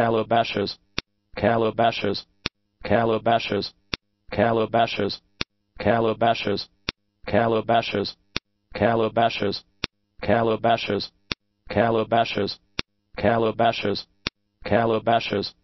calabashes, calabashes, calabashes, calabashes, calabashes, calabashes, calabashes, calabashes, calabashes, calabashes, calabashes,